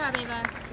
Strawberry meva.